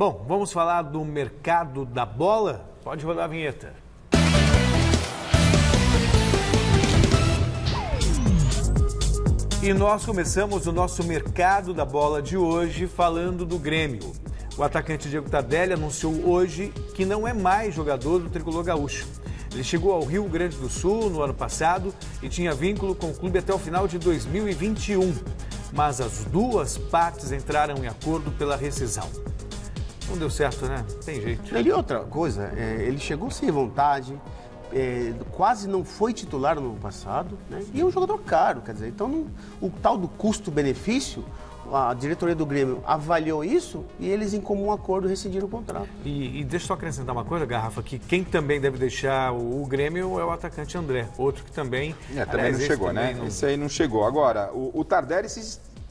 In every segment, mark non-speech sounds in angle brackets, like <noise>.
Bom, vamos falar do mercado da bola? Pode rodar a vinheta. E nós começamos o nosso mercado da bola de hoje falando do Grêmio. O atacante Diego Tardelli anunciou hoje que não é mais jogador do tricolor gaúcho. Ele chegou ao Rio Grande do Sul no ano passado e tinha vínculo com o clube até o final de 2021. Mas as duas partes entraram em acordo pela rescisão. Não deu certo, né? Tem jeito. E outra coisa, é, ele chegou sem vontade, é, quase não foi titular no ano passado, né? E é um jogador caro, quer dizer, então não, o tal do custo-benefício, a diretoria do Grêmio avaliou isso e eles em comum acordo rescindiram o contrato. E, e deixa eu só acrescentar uma coisa, Garrafa, que quem também deve deixar o, o Grêmio é o atacante André, outro que também... É, também aliás, não chegou, né? Não... Esse aí não chegou. Agora, o, o Tardelli,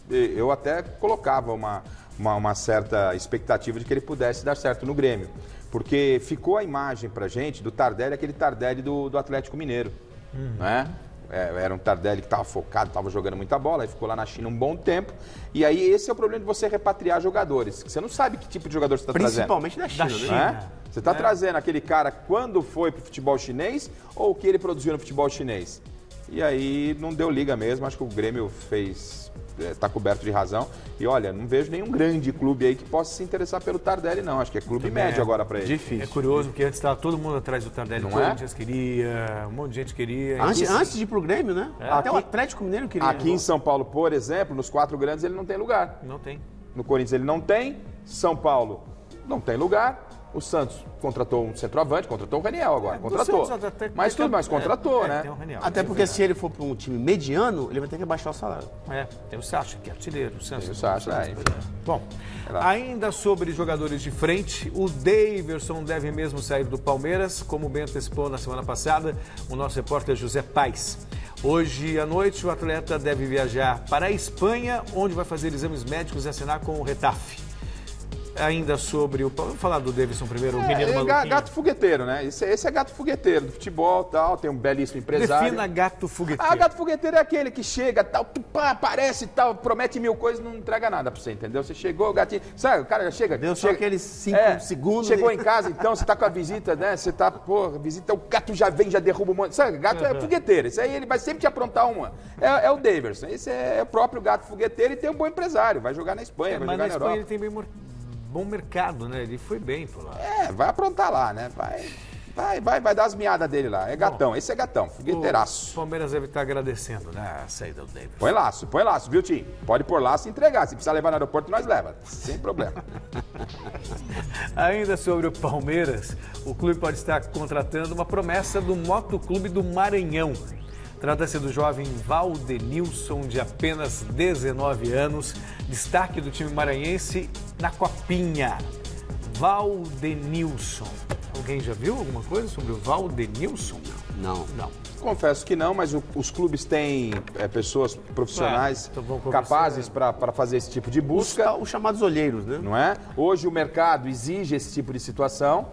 eu até colocava uma, uma, uma certa expectativa de que ele pudesse dar certo no Grêmio. Porque ficou a imagem pra gente do Tardelli, aquele Tardelli do, do Atlético Mineiro. Uhum. Né? É, era um Tardelli que estava focado, estava jogando muita bola, aí ficou lá na China um bom tempo. E aí esse é o problema de você repatriar jogadores. Você não sabe que tipo de jogador você está trazendo. Principalmente da China, da China. Né? Você está é. trazendo aquele cara quando foi para o futebol chinês ou o que ele produziu no futebol chinês? E aí não deu liga mesmo, acho que o Grêmio fez está é, coberto de razão. E olha, não vejo nenhum grande clube aí que possa se interessar pelo Tardelli, não. Acho que é clube Também médio é agora para ele. Difícil. É curioso, porque antes estava todo mundo atrás do Tardelli. Não Corinthians é? queria, um monte de gente queria. Antes, antes de ir pro Grêmio, né? É. Até aqui, o Atlético Mineiro queria. Aqui em São Paulo, por exemplo, nos quatro grandes ele não tem lugar. Não tem. No Corinthians ele não tem. São Paulo não tem lugar. O Santos contratou um centroavante, contratou o Raniel agora, é, contratou. Até, mas tudo, mas contratou, é, né? Um Raniel, até porque se ele for para um time mediano, ele vai ter que baixar o salário. É, tem o Sacha, que é artilheiro, o Santos. Tem o Sacha, é, Bom, ainda sobre jogadores de frente, o Daverson deve mesmo sair do Palmeiras, como bem antecipou na semana passada o nosso repórter José Paes. Hoje à noite, o atleta deve viajar para a Espanha, onde vai fazer exames médicos e assinar com o Retafe ainda sobre o. Vamos falar do Davidson primeiro, o é, menino é, maluquinho. Gato fogueteiro, né? Esse, esse, é gato fogueteiro do futebol tal, tem um belíssimo empresário. Defina gato fogueteiro. Ah, gato fogueteiro é aquele que chega, tal, pá, aparece tal, promete mil coisas não entrega nada pra você, entendeu? Você chegou, o gatinho. Sabe, o cara já chega. Deu chega, só aqueles cinco é, segundos. Chegou e... em casa, então, você tá com a visita, né? Você tá, pô, visita, o gato já vem, já derruba um monte. Sabe, gato uhum. é fogueteiro. Esse aí ele vai sempre te aprontar uma. É, é o Davidson. Esse é o próprio gato fogueteiro e tem um bom empresário. Vai jogar na Espanha, é, vai jogar na, na Espanha Europa. ele tem bem bom mercado, né? Ele foi bem por lá. É, vai aprontar lá, né? Vai, vai, vai, vai dar as miadas dele lá. É gatão, Bom, esse é gatão, fogueteiraço. O Palmeiras deve estar agradecendo, né? A saída do Davis. Põe laço, põe laço, viu, Tim? Pode pôr laço e entregar. Se precisar levar no aeroporto, nós leva. Sem problema. <laughs> Ainda sobre o Palmeiras, o clube pode estar contratando uma promessa do Motoclube do Maranhão. Trata-se do jovem Valdenilson, de apenas 19 anos, destaque do time maranhense na Copinha. Valdenilson. Alguém já viu alguma coisa sobre o Valdenilson? Não. Não. Confesso que não, mas o, os clubes têm é, pessoas profissionais é, capazes para fazer esse tipo de busca. Os, os chamados olheiros, né? Não é? Hoje o mercado exige esse tipo de situação.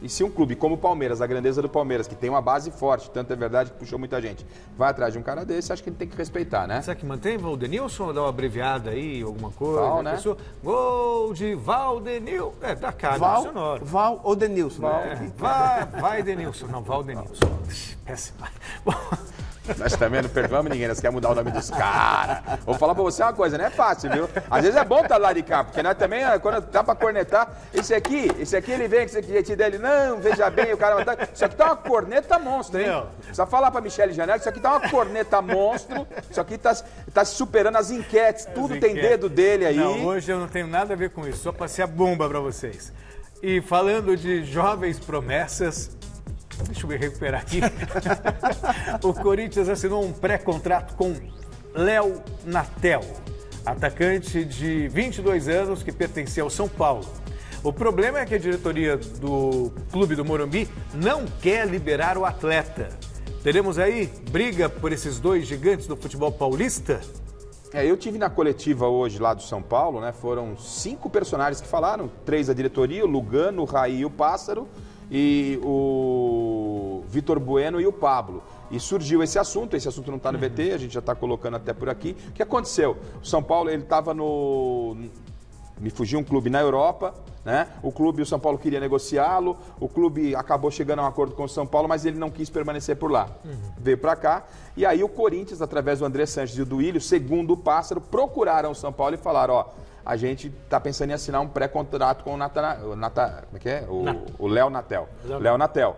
E se um clube como o Palmeiras, a grandeza do Palmeiras, que tem uma base forte, tanto é verdade que puxou muita gente, vai atrás de um cara desse, acho que ele tem que respeitar, né? Será que mantém Valdenilson? Dá uma abreviada aí, alguma coisa? Val, né? Pessoa, gol de Valdenilson. É, da cara, Val, sonoro. Val ou Denilson? Val. É, vai, vai Denilson. Não, Valdenilson. Péssimo. Bom... <laughs> Nós também não perdoamos ninguém, nós queremos mudar o nome dos caras. Vou falar pra você uma coisa, não é fácil, viu? Às vezes é bom estar tá lá de cá, porque nós também, quando tá pra cornetar, esse aqui, esse aqui ele vem com esse jeitinho dele, não, veja bem, o cara tá... Isso aqui tá uma corneta monstro, hein? Só falar pra Michele Janela, isso aqui tá uma corneta monstro, isso aqui tá, tá superando as enquetes, tudo as tem enquetes. dedo dele aí. Não, hoje eu não tenho nada a ver com isso, só passei a bomba pra vocês. E falando de jovens promessas, Deixa eu me recuperar aqui. <laughs> o Corinthians assinou um pré-contrato com Léo Natel, atacante de 22 anos que pertencia ao São Paulo. O problema é que a diretoria do clube do Morumbi não quer liberar o atleta. Teremos aí briga por esses dois gigantes do futebol paulista? É, eu tive na coletiva hoje lá do São Paulo, né? Foram cinco personagens que falaram, três da diretoria, o Lugano, o Raí e o Pássaro e o Vitor Bueno e o Pablo. E surgiu esse assunto, esse assunto não está no VT, a gente já está colocando até por aqui. O que aconteceu? O São Paulo ele estava no. Me fugiu um clube na Europa, Né? O clube, o São Paulo queria negociá-lo, o clube acabou chegando a um acordo com o São Paulo, mas ele não quis permanecer por lá. Uhum. Veio para cá, e aí o Corinthians, através do André Sanches e do Ilho, segundo o Pássaro, procuraram o São Paulo e falaram, ó, a gente está pensando em assinar um pré-contrato com o Nata, o Nata, como é que é? O Léo Natel. Léo Natel.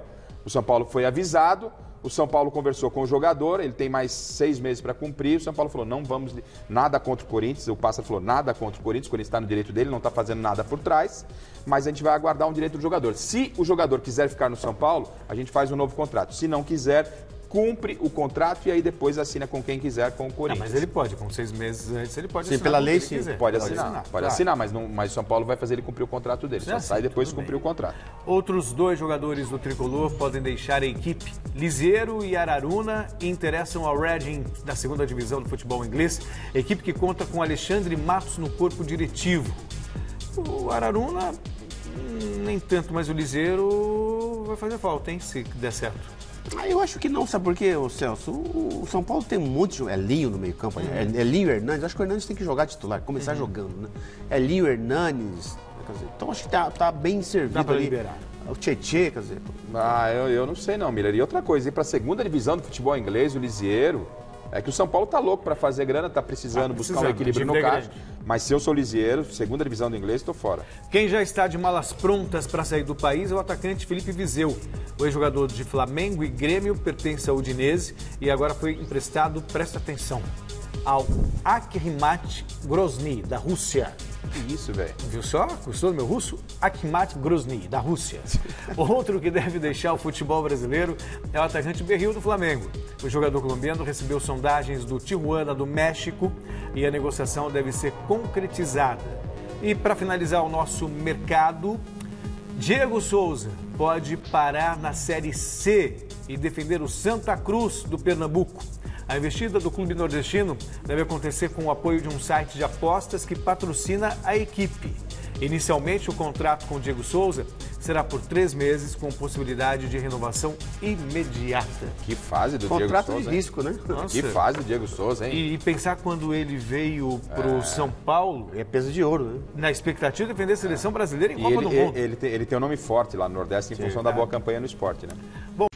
O São Paulo foi avisado, o São Paulo conversou com o jogador, ele tem mais seis meses para cumprir. O São Paulo falou: não vamos, nada contra o Corinthians. O Pássaro falou: nada contra o Corinthians. O Corinthians está no direito dele, não está fazendo nada por trás. Mas a gente vai aguardar um direito do jogador. Se o jogador quiser ficar no São Paulo, a gente faz um novo contrato. Se não quiser, cumpre o contrato e aí depois assina com quem quiser com o Corinthians. Não, mas ele pode, com seis meses antes, ele pode sim, assinar. pela lei, sim. Pode, pode assinar, assinar, pode claro. assinar, mas, não, mas o São Paulo vai fazer ele cumprir o contrato dele. Só sai depois de cumprir bem. o contrato. Outros dois jogadores do Tricolor podem deixar a equipe. Liseiro e Araruna interessam ao Reading da segunda divisão do futebol inglês, equipe que conta com Alexandre Matos no corpo diretivo. O Araruna, hum, nem tanto, mas o Liseiro vai fazer falta, hein, se der certo. Ah, eu acho que não, sabe por quê, Celso? O São Paulo tem um monte de. É Linho no meio-campo, uhum. é, é Linho Hernandes. Acho que o Hernandes tem que jogar titular, começar uhum. jogando, né? É Linho Hernandes. Então acho que tá, tá bem servido Dá pra ali. Liberar. O Tietê, quer dizer. Ah, eu, eu não sei não, Miller. E outra coisa, ir pra segunda divisão do futebol inglês, o Lisieiro. É que o São Paulo tá louco para fazer grana, tá precisando, ah, buscar um equilíbrio no caixa. Mas se eu sou lisieiro, segunda divisão do inglês, estou fora. Quem já está de malas prontas para sair do país é o atacante Felipe Vizeu. O ex-jogador de Flamengo e Grêmio pertence ao Udinese e agora foi emprestado, presta atenção, ao Akhmat Grozny, da Rússia. Que isso, velho? Viu só? Gostou do meu russo? Akhmat Grozny, da Rússia. <laughs> Outro que deve deixar o futebol brasileiro é o atacante Berril do Flamengo. O jogador colombiano recebeu sondagens do Tijuana, do México, e a negociação deve ser concretizada. E para finalizar o nosso mercado, Diego Souza pode parar na Série C e defender o Santa Cruz do Pernambuco. A investida do clube nordestino deve acontecer com o apoio de um site de apostas que patrocina a equipe. Inicialmente, o contrato com Diego Souza será por três meses, com possibilidade de renovação imediata. Que fase do contrato Diego Souza. Contrato de risco, né? Nossa. Que fase do Diego Souza, hein? E, e pensar quando ele veio para o é... São Paulo. É peso de ouro, né? Na expectativa de defender a seleção brasileira em e Copa ele, do Mundo. Ele, ele, tem, ele tem um nome forte lá no Nordeste em Sim, função é. da boa campanha no esporte, né? Bom,